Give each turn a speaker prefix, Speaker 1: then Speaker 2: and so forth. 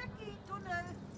Speaker 1: Jackie Tunnel.